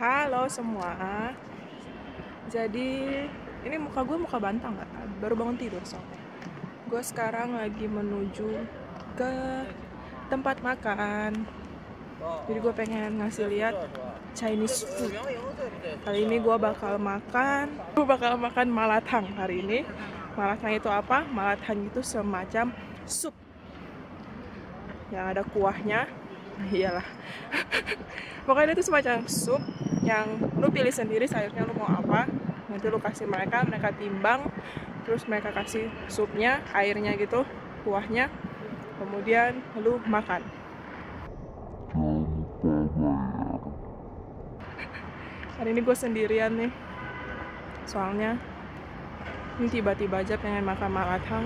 Halo semua. Jadi ini muka gue muka bantang nggak? Baru bangun tidur soalnya. Gue sekarang lagi menuju ke tempat makan. Jadi gue pengen ngasih lihat Chinese food. Kali ini gue bakal makan, gue bakal makan malathang hari ini. Malathang itu apa? Malathang itu semacam sup yang ada kuahnya. Iyalah. Pokoknya itu semacam sup yang lu pilih sendiri sayurnya lu mau apa. Nanti lu kasih mereka, mereka timbang, terus mereka kasih supnya, airnya gitu, kuahnya. Kemudian lu makan. Hari ini gue sendirian nih. Soalnya ini tiba-tiba aja pengen makan malathang,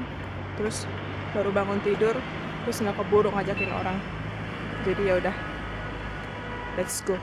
terus baru bangun tidur, terus nggak keburu ngajakin orang. Jadi ya udah, let's go.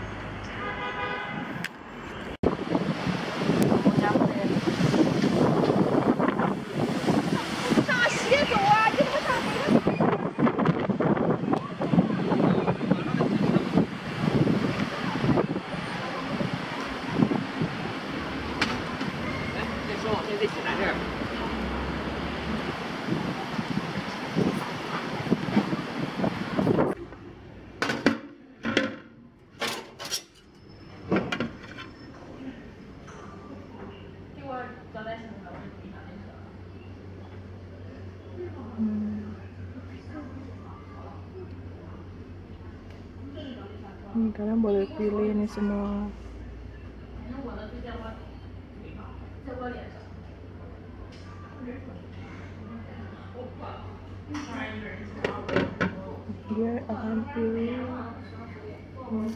Hmm, kalian boleh pilih ini semua. Dia akan pilih. Hmm.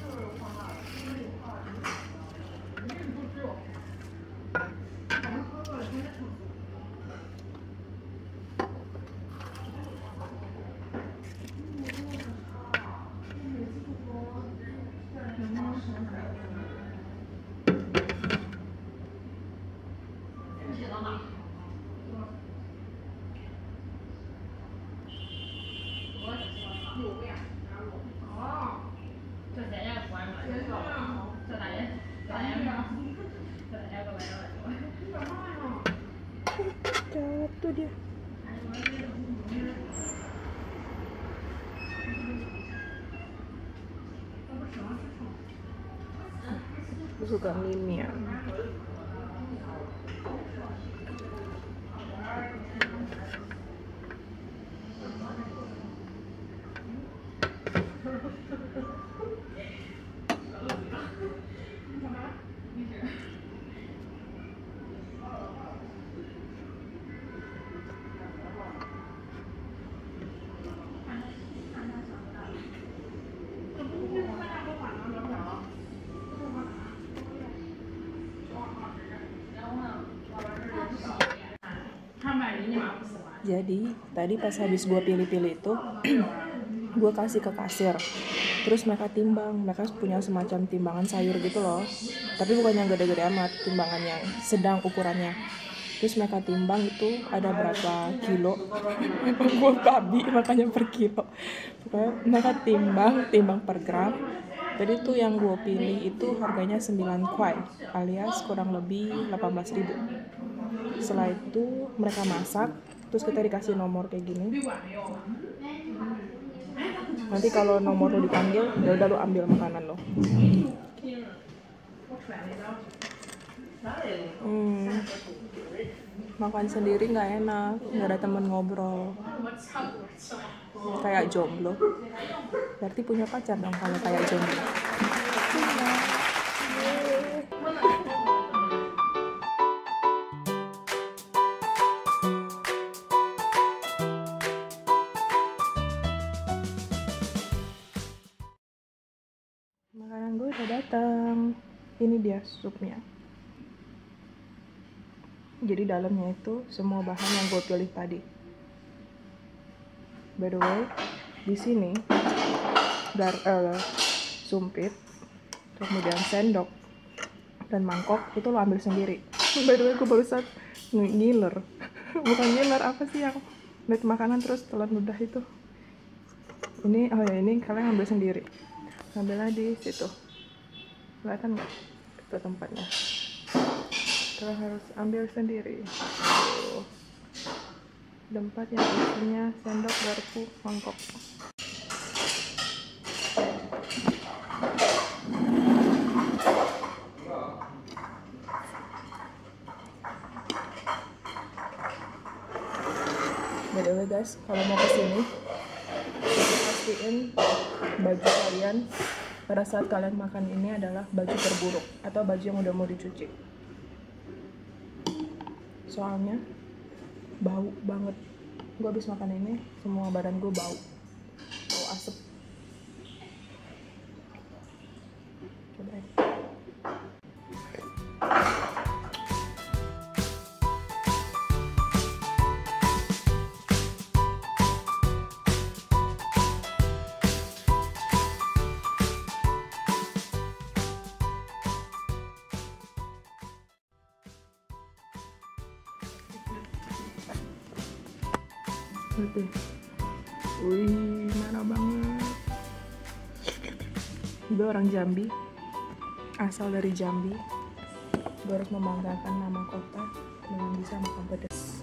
Jatuh dia. Aku suka mie Thank you. Jadi tadi pas habis gue pilih-pilih itu, gue kasih ke kasir. Terus mereka timbang, mereka punya semacam timbangan sayur gitu loh. Tapi bukan yang gede-gede amat, timbangan yang sedang ukurannya. Terus mereka timbang itu ada berapa kilo. gue babi makanya per kilo. Pokoknya mereka timbang, timbang per gram. Jadi tuh yang gue pilih itu harganya 9 kuai alias kurang lebih 18 ribu. Setelah itu mereka masak, terus kita dikasih nomor kayak gini. Nanti kalau nomor lo dipanggil ya udah lo ambil makanan lo hmm. makan sendiri nggak enak nggak ada temen ngobrol. Kayak jomblo. Berarti punya pacar dong kalau kayak jomblo makanan gue udah datang ini dia supnya. Jadi dalamnya itu semua bahan yang gue pilih tadi. By the way di sini dar uh, sumpit kemudian sendok dan mangkok itu lo ambil sendiri. By the way gue barusan ngiler. Bukan ngiler apa sih yang lihat makanan terus telan ludah itu? Ini oh ya ini kalian ambil sendiri ambilnya di situ. Kelihatan nggak itu tempatnya? Kita harus ambil sendiri. Tempat yang isinya sendok garpu mangkok. By the guys kalau mau ke sini pastiin baju kalian pada saat kalian makan ini adalah baju terburuk atau baju yang udah mau dicuci. Soalnya bau banget. Gue habis makan ini semua badan gue bau Oke. Wih, marah banget. Gue orang Jambi, asal dari Jambi. Gue harus membanggakan nama kota dengan bisa makan pedas.